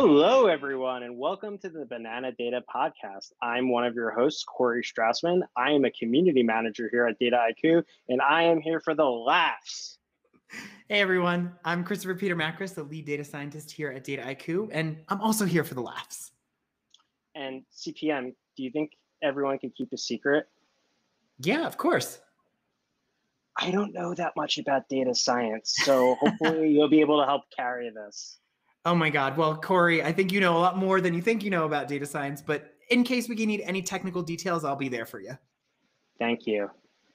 Hello, everyone, and welcome to the Banana Data Podcast. I'm one of your hosts, Corey Strassman. I am a community manager here at Dataiku, and I am here for the laughs. Hey, everyone. I'm Christopher Peter Makris, the lead data scientist here at Dataiku, and I'm also here for the laughs. And CPM, do you think everyone can keep a secret? Yeah, of course. I don't know that much about data science, so hopefully you'll be able to help carry this. Oh my God. Well, Corey, I think you know a lot more than you think you know about data science, but in case we need any technical details, I'll be there for you. Thank you.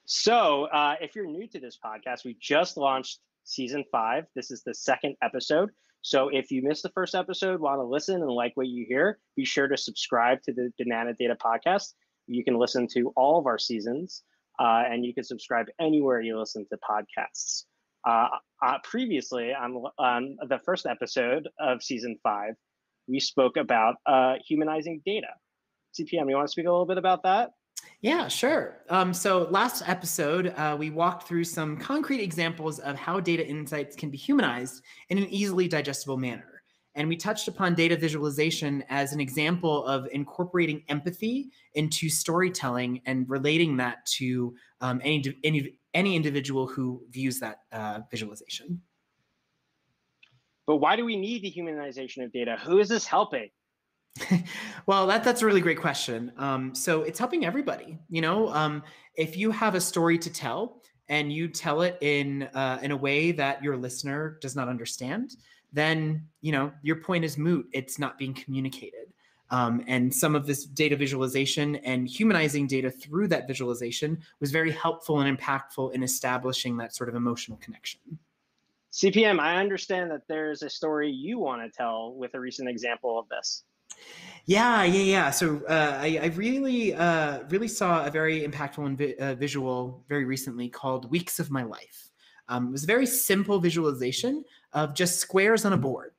So, uh, if you're new to this podcast, we just launched season five. This is the second episode. So, if you missed the first episode, want to listen and like what you hear, be sure to subscribe to the Banana Data Podcast. You can listen to all of our seasons, uh, and you can subscribe anywhere you listen to podcasts. Uh, uh, previously, on, on the first episode of season five, we spoke about uh, humanizing data. CPM, you want to speak a little bit about that? Yeah, sure. Um, so last episode, uh, we walked through some concrete examples of how data insights can be humanized in an easily digestible manner. And we touched upon data visualization as an example of incorporating empathy into storytelling and relating that to um, any, any, any individual who views that uh, visualization. But why do we need the humanization of data? Who is this helping? well, that, that's a really great question. Um, so it's helping everybody. You know, um, if you have a story to tell and you tell it in uh, in a way that your listener does not understand, then you know your point is moot. It's not being communicated. Um, and some of this data visualization and humanizing data through that visualization was very helpful and impactful in establishing that sort of emotional connection. CPM, I understand that there's a story you want to tell with a recent example of this. Yeah, yeah, yeah. So uh, I, I, really, uh, really saw a very impactful and vi- uh, visual very recently called "Weeks of My Life." Um, it was a very simple visualization of just squares on a board,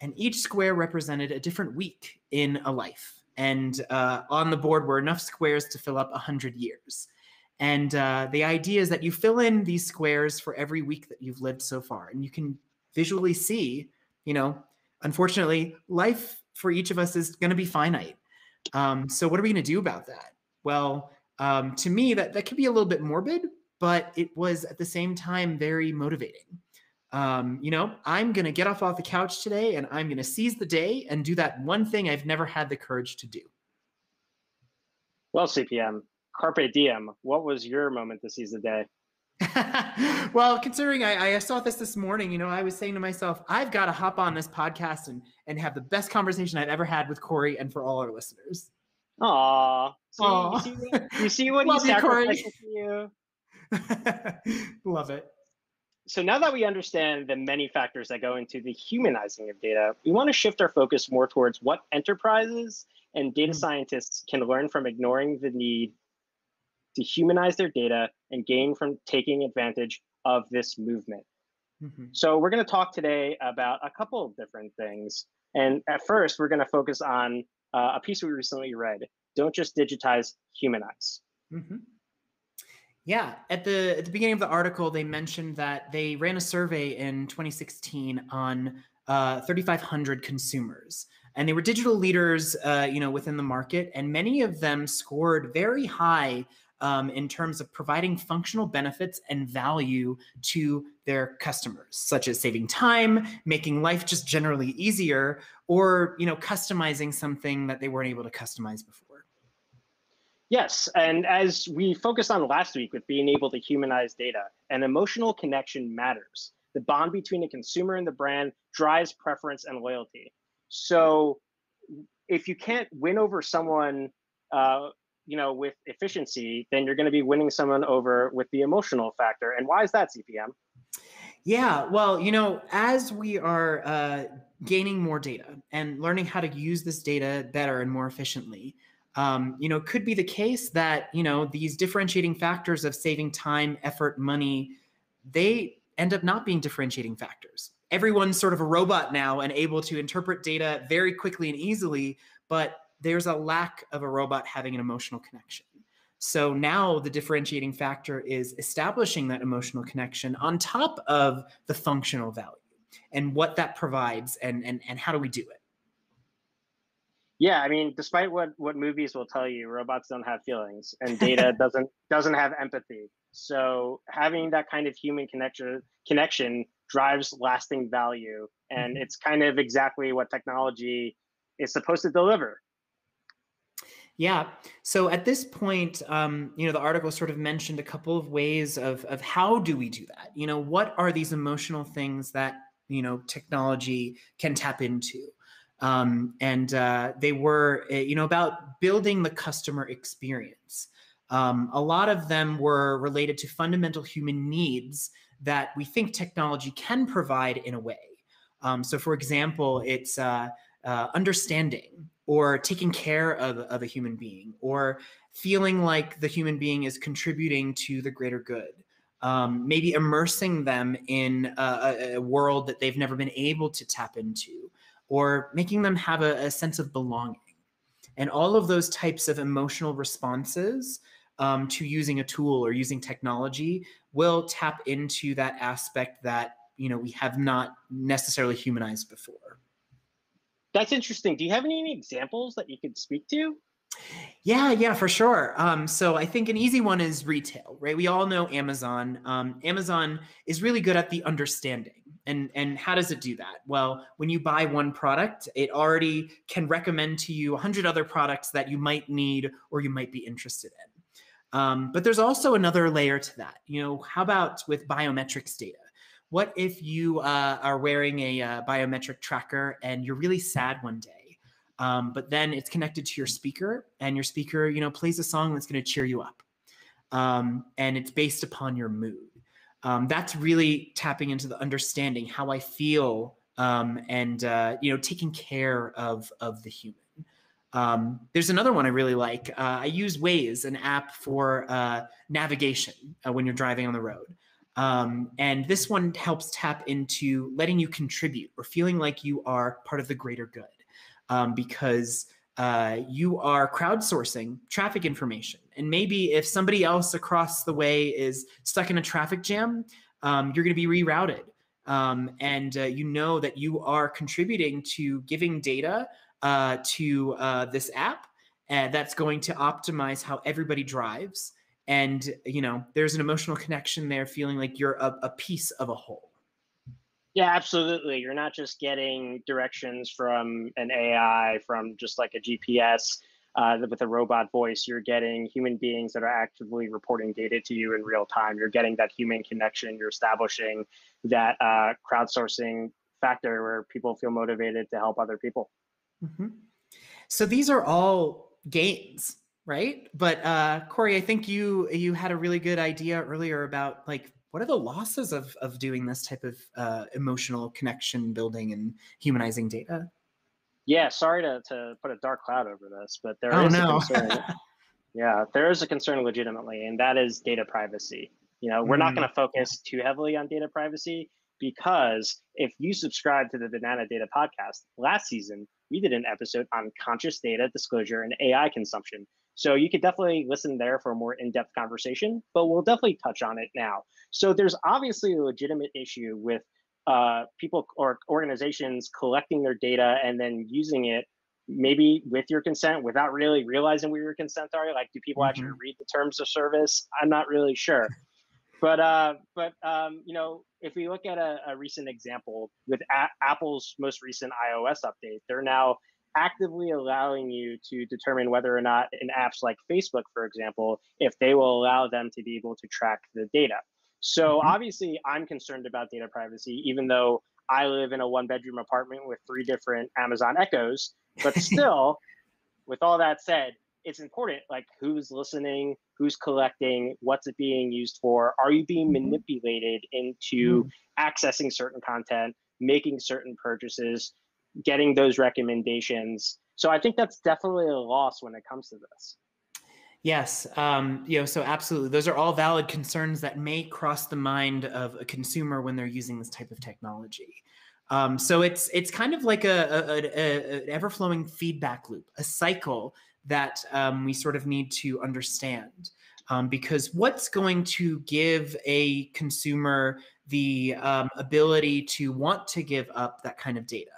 and each square represented a different week in a life. And uh, on the board were enough squares to fill up hundred years. And uh, the idea is that you fill in these squares for every week that you've lived so far, and you can visually see, you know, unfortunately, life for each of us is going to be finite. Um, so what are we going to do about that? Well, um, to me, that that could be a little bit morbid, but it was at the same time very motivating. Um, you know, I'm going to get off off the couch today, and I'm going to seize the day and do that one thing I've never had the courage to do. Well, CPM, carpe diem. What was your moment to seize the day? well, considering I, I, saw this this morning, you know, I was saying to myself, I've got to hop on this podcast and and have the best conversation I've ever had with Corey and for all our listeners. Aw, see, Aww. You see, what, you see what he sacrificed for you. Love it. So now that we understand the many factors that go into the humanizing of data, we want to shift our focus more towards what enterprises and data mm-hmm. scientists can learn from ignoring the need to humanize their data and gain from taking advantage of this movement. Mm-hmm. So we're going to talk today about a couple of different things. And at first, we're going to focus on uh, a piece we recently read. Don't just digitize, humanize. Mm-hmm. Yeah, at the at the beginning of the article, they mentioned that they ran a survey in 2016 on uh, 3,500 consumers, and they were digital leaders, uh, you know, within the market, and many of them scored very high um, in terms of providing functional benefits and value to their customers, such as saving time, making life just generally easier, or you know, customizing something that they weren't able to customize before. Yes, and as we focused on last week with being able to humanize data, an emotional connection matters. The bond between a consumer and the brand drives preference and loyalty. So if you can't win over someone uh, you know, with efficiency, then you're going to be winning someone over with the emotional factor. And why is that, CPM? Yeah, well, you know, as we are uh, gaining more data and learning how to use this data better and more efficiently, um, you know, it could be the case that you know these differentiating factors of saving time, effort, money, they end up not being differentiating factors. Everyone's sort of a robot now and able to interpret data very quickly and easily, but there's a lack of a robot having an emotional connection. So now the differentiating factor is establishing that emotional connection on top of the functional value and what that provides and, and, and how do we do it? Yeah, I mean, despite what what movies will tell you, robots don't have feelings, and data doesn't doesn't have empathy. So having that kind of human connection connection drives lasting value, and mm-hmm. it's kind of exactly what technology is supposed to deliver. Yeah. So at this point, um, you know, the article sort of mentioned a couple of ways of of how do we do that. You know, what are these emotional things that you know technology can tap into? Um, and uh, they were, eh, you know, about building the customer experience. Um, a lot of them were related to fundamental human needs that we think technology can provide in a way. Um, so, for example, it's uh, uh, understanding or taking care of, of a human being or feeling like the human being is contributing to the greater good. Um, maybe immersing them in a, a, world that they've never been able to tap into, or making them have a, a sense of belonging. And all of those types of emotional responses um, to using a tool or using technology will tap into that aspect that you know we have not necessarily humanized before. That's interesting. Do you have any examples that you could speak to? Yeah, yeah, for sure. Um, so I think an easy one is retail, right? We all know Amazon. Um, Amazon is really good at the understanding. And, and how does it do that? Well, when you buy one product, it already can recommend to you 100 other products that you might need or you might be interested in. Um, but there's also another layer to that. You know, how about with biometrics data? What if you uh, are wearing a uh, biometric tracker and you're really sad one day, um, but then it's connected to your speaker and your speaker, you know, plays a song that's going to cheer you up, um, and it's based upon your mood. Um, that's really tapping into the understanding how I feel um, and uh, you know taking care of of the human. Um, there's another one I really like. Uh, I use Waze, an app for uh, navigation uh, when you're driving on the road. Um, and this one helps tap into letting you contribute or feeling like you are part of the greater good um, because uh, you are crowdsourcing traffic information. And maybe if somebody else across the way is stuck in a traffic jam, um, you're going to be rerouted. Um, and uh, you know that you are contributing to giving data uh, to uh, this app uh, that's going to optimize how everybody drives. And you know there's an emotional connection there feeling like you're a, a piece of a whole. Yeah absolutely. You're not just getting directions from an ai from just like a gps uh, with a robot voice you're getting human beings that are actively reporting data to you in real time you're getting that human connection you're establishing that uh, crowdsourcing factor where people feel motivated to help other people mm-hmm. so these are all gains right? But uh, Corey, I think you you had a really good idea earlier about like what are the losses of of doing this type of uh, emotional connection building and humanizing data? Yeah, sorry to, to put a dark cloud over this, but there oh, is no. a concern. yeah, there is a concern legitimately, and that is data privacy. You know, we're mm. not going to focus too heavily on data privacy because if you subscribe to the Banana Data podcast last season, we did an episode on conscious data disclosure and AI consumption. So you could definitely listen there for a more in-depth conversation, but we'll definitely touch on it now. So there's obviously a legitimate issue with uh, people or organizations collecting their data and then using it maybe with your consent without really realizing where your consent are. Like, do people mm-hmm. actually read the terms of service? I'm not really sure. But uh, but um, you know, if we look at a, a recent example with a- Apple's most recent iOS update, they're now actively allowing you to determine whether or not in apps like Facebook, for example, if they will allow them to be able to track the data. So mm-hmm. obviously, I'm concerned about data privacy, even though I live in a one bedroom apartment with three different Amazon Echoes. But still, with all that said, it's important like who's listening, who's collecting, what's it being used for? Are you being mm-hmm. manipulated into mm-hmm. accessing certain content, making certain purchases? getting those recommendations. So I think that's definitely a loss when it comes to this. Yes, um, you know, so absolutely, those are all valid concerns that may cross the mind of a consumer when they're using this type of technology. Um, so it's it's kind of like a, a, a, an ever flowing feedback loop, a cycle that um, we sort of need to understand. Um, because what's going to give a consumer the um, ability to want to give up that kind of data?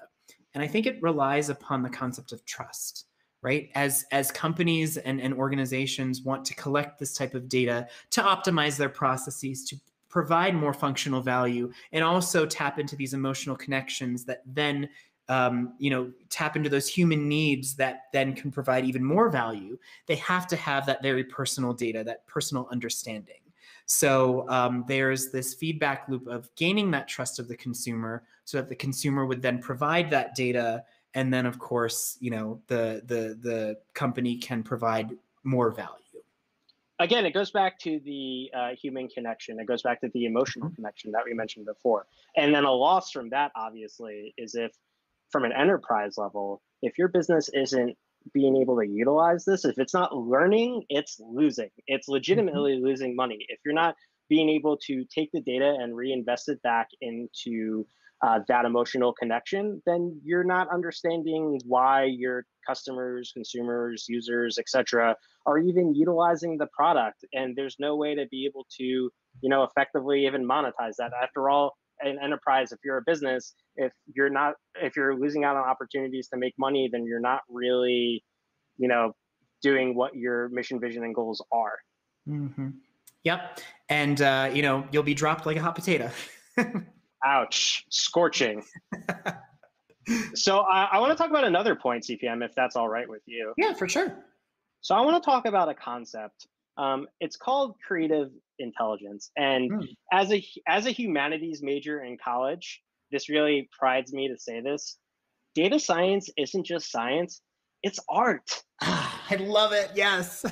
And I think it relies upon the concept of trust. Right? As as companies and, and organizations want to collect this type of data to optimize their processes, to provide more functional value, and also tap into these emotional connections that then um, you know tap into those human needs that then can provide even more value they have to have that very personal data that personal understanding so um, there's this feedback loop of gaining that trust of the consumer so that the consumer would then provide that data and then of course you know the the the company can provide more value. Again it goes back to the uh, human connection. It goes back to the emotional mm-hmm. connection that we mentioned before. And then a loss from that obviously is if from an enterprise level if your business isn't being able to utilize this if it's not learning it's losing. It's legitimately mm-hmm. losing money. If you're not being able to take the data and reinvest it back into uh, that emotional connection, then you're not understanding why your customers, consumers, users, etc., are even utilizing the product. And there's no way to be able to, you know, effectively even monetize that. After all, an enterprise, if you're a business, if you're not, if you're losing out on opportunities to make money, then you're not really, you know, doing what your mission, vision, and goals are. Mm-hmm. Yep. And, uh, you know, you'll be dropped like a hot potato. Ouch, scorching. so I, I want to talk about another point, CPM, if that's all right with you. Yeah, for sure. So I want to talk about a concept. Um, it's called creative intelligence, and mm. as a as a humanities major in college, this really prides me to say this. Data science isn't just science; it's art. I love it. Yes.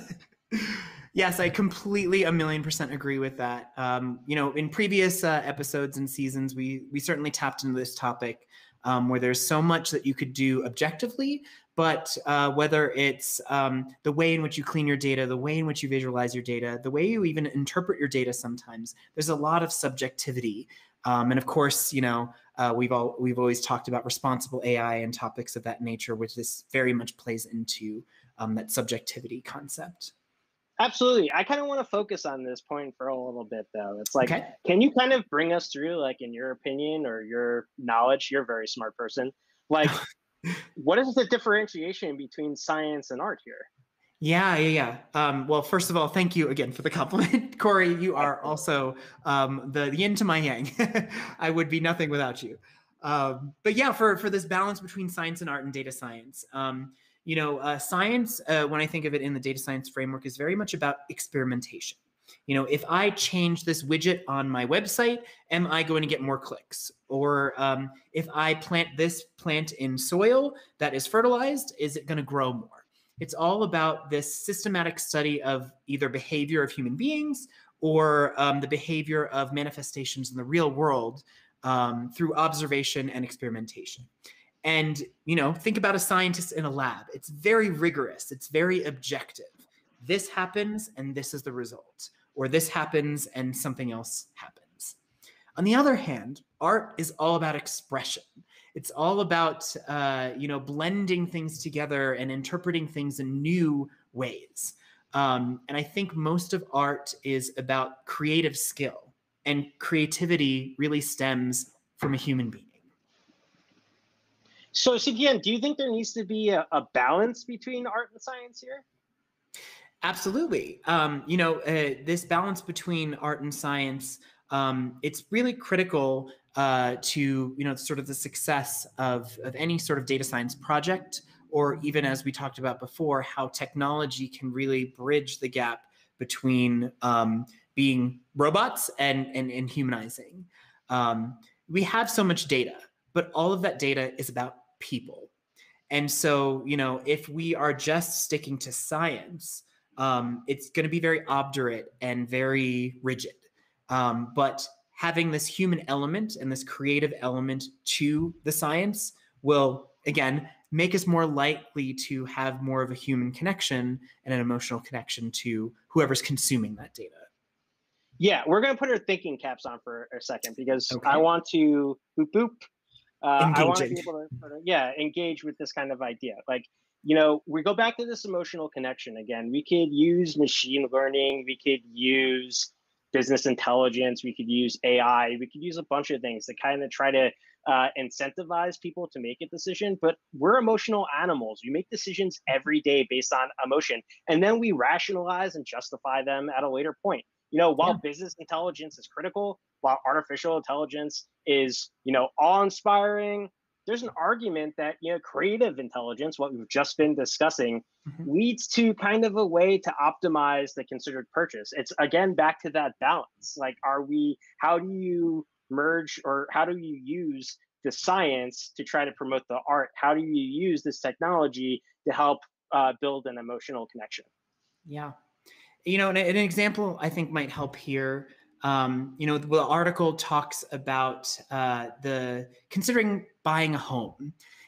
Yes, I completely a million percent agree with that. Um, you know, in previous uh, episodes and seasons, we we certainly tapped into this topic um, where there's so much that you could do objectively, but uh, whether it's um, the way in which you clean your data, the way in which you visualize your data, the way you even interpret your data, sometimes there's a lot of subjectivity. Um, and of course, you know, uh, we've all we've always talked about responsible AI and topics of that nature, which this very much plays into um, that subjectivity concept. Absolutely. I kind of want to focus on this point for a little bit though. It's like, okay. can you kind of bring us through, like, in your opinion or your knowledge? You're a very smart person. Like, what is the differentiation between science and art here? Yeah, yeah, yeah. Um, well, first of all, thank you again for the compliment, Corey. You are also um, the, the yin to my yang. I would be nothing without you. Um, but yeah, for for this balance between science and art and data science. Um, you know, uh, science, uh, when I think of it in the data science framework, is very much about experimentation. You know, if I change this widget on my website, am I going to get more clicks? Or um, if I plant this plant in soil that is fertilized, is it going to grow more? It's all about this systematic study of either behavior of human beings or um, the behavior of manifestations in the real world um, through observation and experimentation. And, you know, think about a scientist in a lab. It's very rigorous, it's very objective. This happens and this is the result, or this happens and something else happens. On the other hand, art is all about expression. It's all about, uh, you know, blending things together and interpreting things in new ways. Um, and I think most of art is about creative skill, and creativity really stems from a human being. So, CPM, do you think there needs to be a, a balance between art and science here? Absolutely. Um, you know, uh, this balance between art and science, um, it's really critical uh, to, you know, sort of the success of, of any sort of data science project, or even as we talked about before, how technology can really bridge the gap between um, being robots and, and, and humanizing. Um, we have so much data, but all of that data is about people. And so, you know, if we are just sticking to science, um, it's going to be very obdurate and very rigid. Um, but having this human element and this creative element to the science will, again, make us more likely to have more of a human connection and an emotional connection to whoever's consuming that data. Yeah, we're going to put our thinking caps on for a second because okay. I want to boop boop uh, I want to be able to, yeah, engage with this kind of idea. Like, you know, we go back to this emotional connection again. We could use machine learning. We could use business intelligence. We could use AI. We could use a bunch of things to kind of try to uh, incentivize people to make a decision. But we're emotional animals. We make decisions every day based on emotion, and then we rationalize and justify them at a later point. You know, while yeah. business intelligence is critical, while artificial intelligence is, you know, awe-inspiring, there's an argument that you know creative intelligence what we've just been discussing mm-hmm. leads to kind of a way to optimize the considered purchase. It's again back to that balance. Like are we how do you merge or how do you use the science to try to promote the art? How do you use this technology to help uh, build an emotional connection? Yeah you know an, an example i think might help here um, you know, the article talks about uh, the considering buying a home.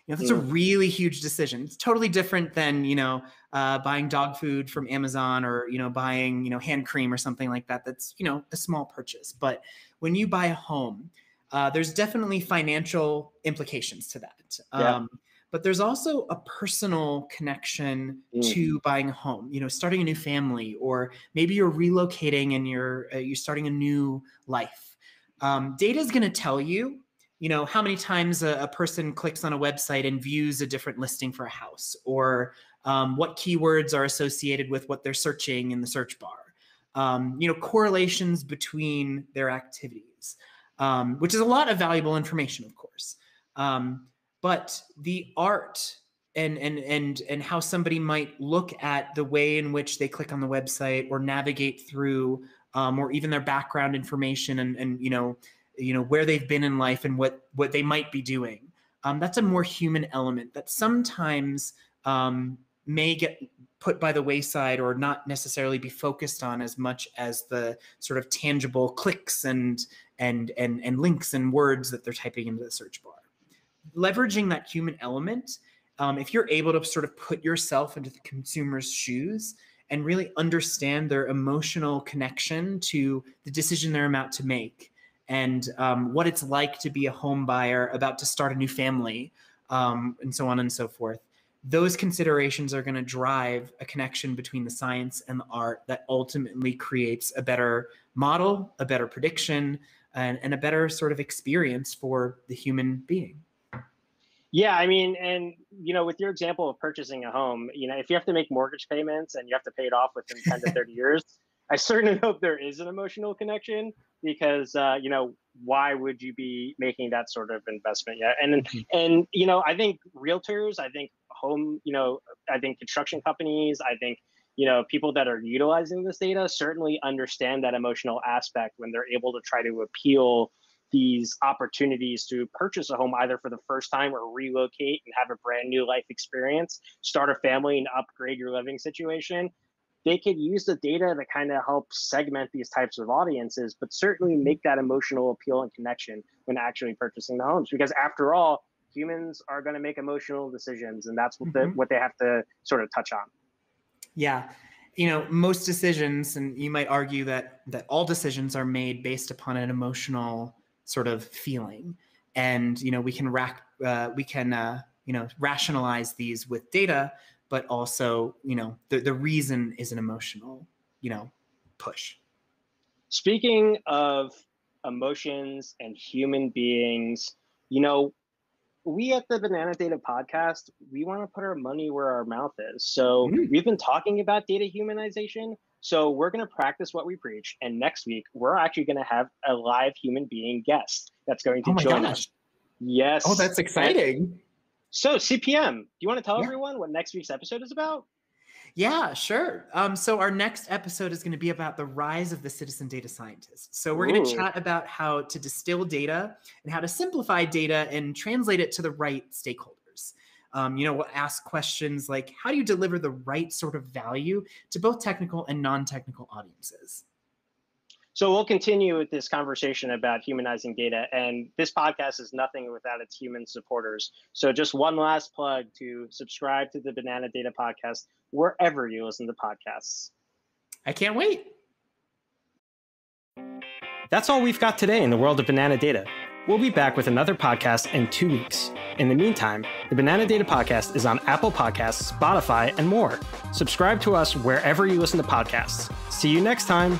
You know, that's a really huge decision. It's totally different than you know uh, buying dog food from Amazon or you know buying you know hand cream or something like that. That's you know a small purchase. But when you buy a home, uh, there's definitely financial implications to that. Yeah. But there's also a personal connection mm. to buying a home you know starting a new family or maybe you're relocating and you're uh, you're starting a new life. Um, data is going to tell you you know how many times a, a, person clicks on a website and views a different listing for a house or um, what keywords are associated with what they're searching in the search bar. Um, you know correlations between their activities um, which is a lot of valuable information of course. Um, but the art and and and and how somebody might look at the way in which they click on the website or navigate through um, or even their background information and and you know you know where they've been in life and what what they might be doing. Um, that's a more human element that sometimes um, may get put by the wayside or not necessarily be focused on as much as the sort of tangible clicks and and and and links and words that they're typing into the search bar leveraging that human element, um, if you're able to sort of put yourself into the consumer's shoes and really understand their emotional connection to the decision they're about to make and um, what it's like to be a home buyer about to start a new family um, and so on and so forth those considerations are going to drive a connection between the science and the art that ultimately creates a better model a better prediction and, and a better sort of experience for the human being yeah, I mean, and you know, with your example of purchasing a home, you know, if you have to make mortgage payments and you have to pay it off within 10 to 30 years, I certainly hope there is an emotional connection because uh, you know, why would you be making that sort of investment? Yeah. And mm-hmm. and you know, I think realtors, I think home, you know, I think construction companies, I think you know people that are utilizing this data certainly understand that emotional aspect when they're able to try to appeal these opportunities to purchase a home either for the first time or relocate and have a brand new life experience, start a family and upgrade your living situation. They could use the data to kind of help segment these types of audiences, but certainly mm-hmm. make that emotional appeal and connection when actually purchasing the homes. Because after all, humans are going to make emotional decisions, and that's what, mm-hmm. the, what they have to sort of touch on. Yeah you know most decisions and you might argue that that all decisions are made based upon an emotional sort of feeling. And you know we can rack uh, we can uh, you know rationalize these with data but also you know the, the reason is an emotional you know push. Speaking of emotions and human beings you know we at the banana data podcast we want to put our money where our mouth is. So mm. we've been talking about data humanization so we're going to practice what we preach. And next week, we're actually going to have a live human being guest that's going to oh join gosh. us. Yes. Oh, that's exciting. So CPM, do you want to tell yeah. everyone what next week's episode is about? Yeah, sure. Um, so our next episode is going to be about the rise of the citizen data scientist. So we're going to chat about how to distill data and how to simplify data and translate it to the right stakeholder um, you know, we'll ask questions like, how do you deliver the right sort of value to both technical and non-technical audiences? So we'll continue with this conversation about humanizing data, and this podcast is nothing without its human supporters. So just one last plug to subscribe to the Banana Data Podcast wherever you listen to podcasts. I can't wait. That's all we've got today in the world of banana data. We'll be back with another podcast in two weeks. In the meantime, the Banana Data Podcast is on Apple Podcasts, Spotify, and more. Subscribe to us wherever you listen to podcasts. See you next time.